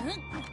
Mm-hmm.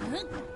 Huh?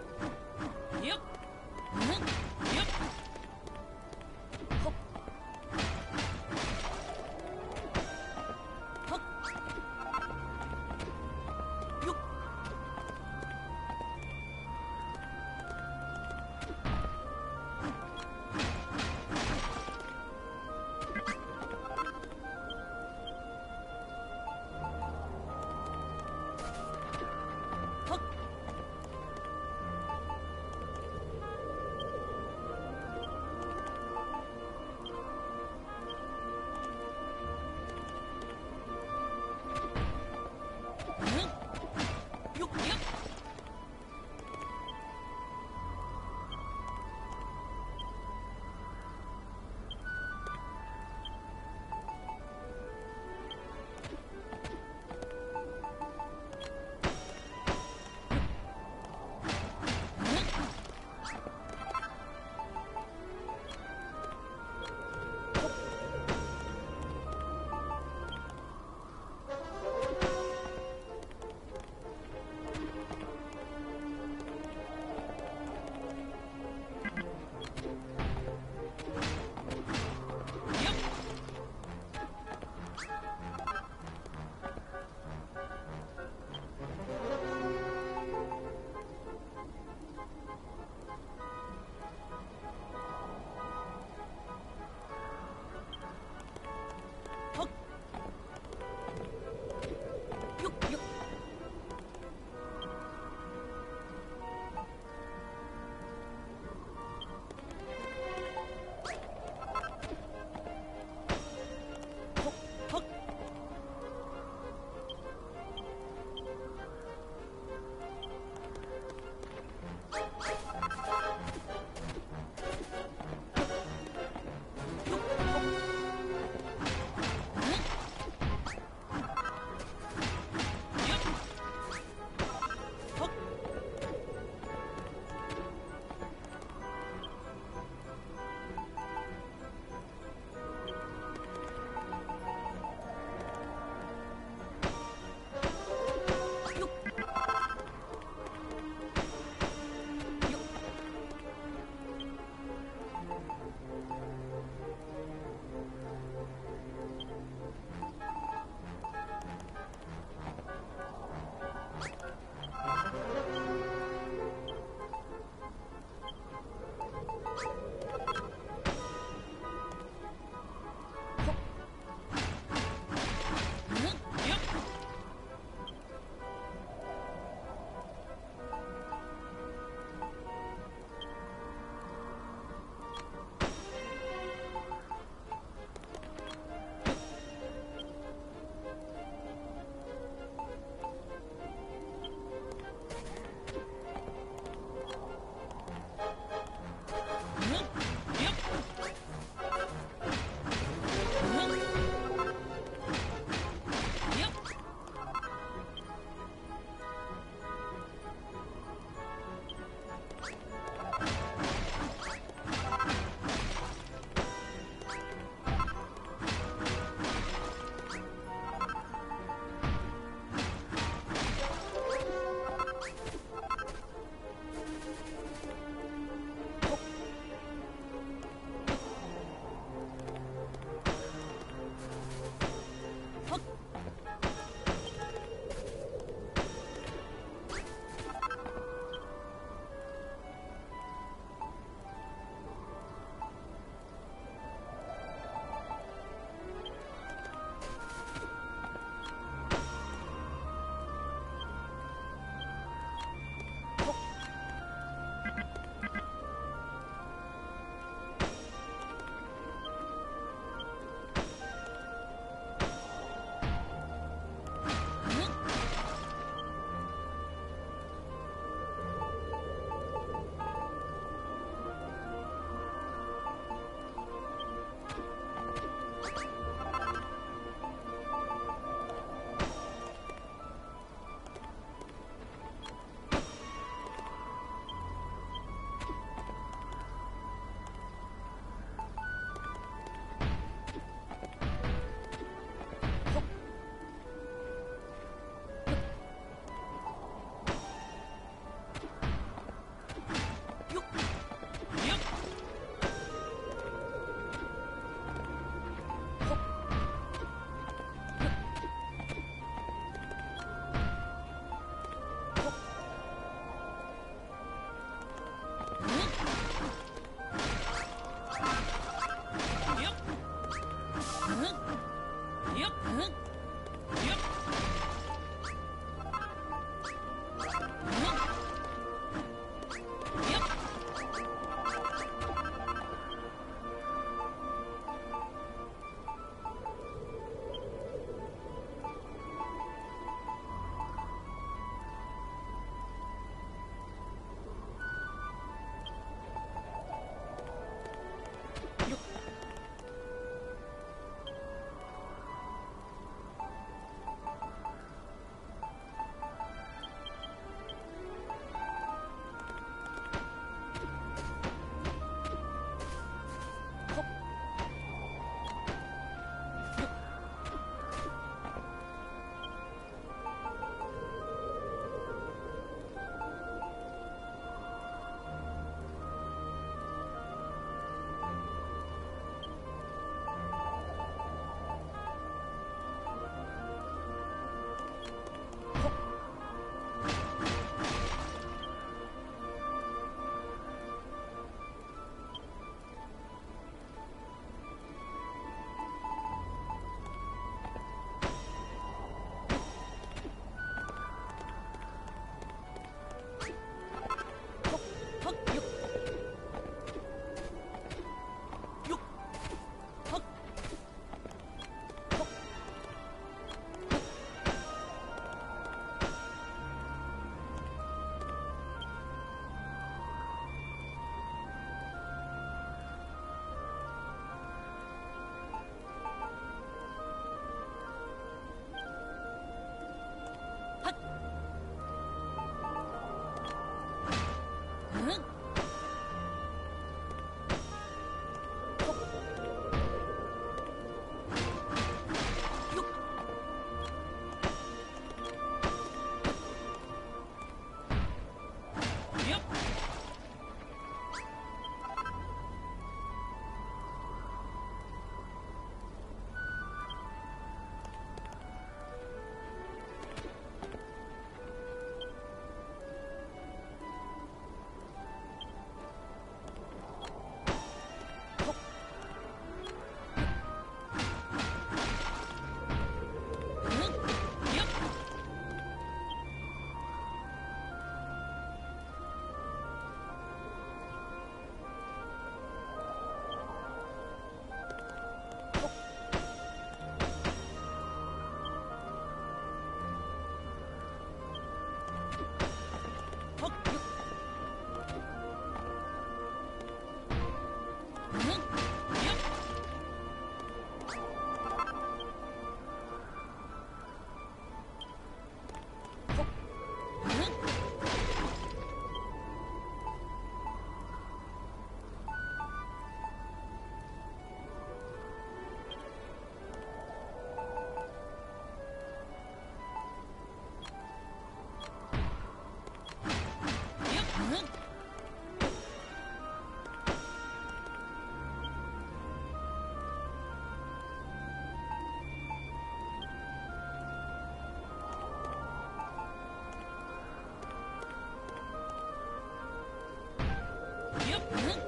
Huh?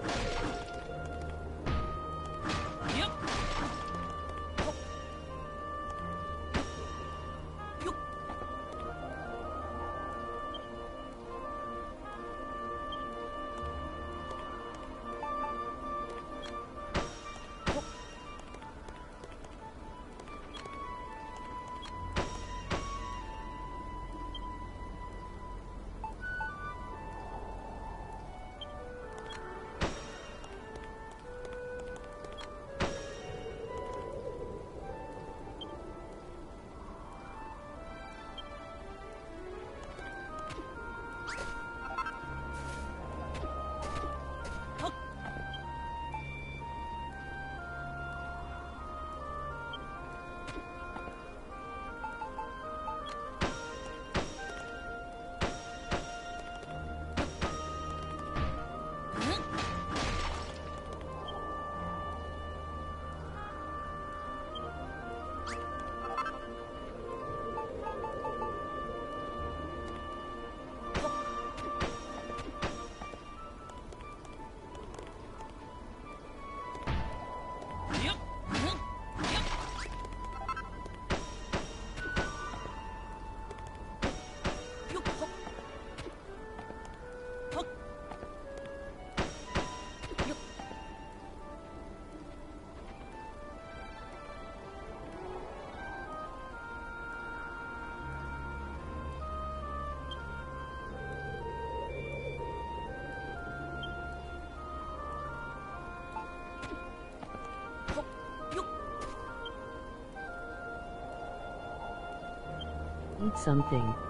Eat something.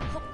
好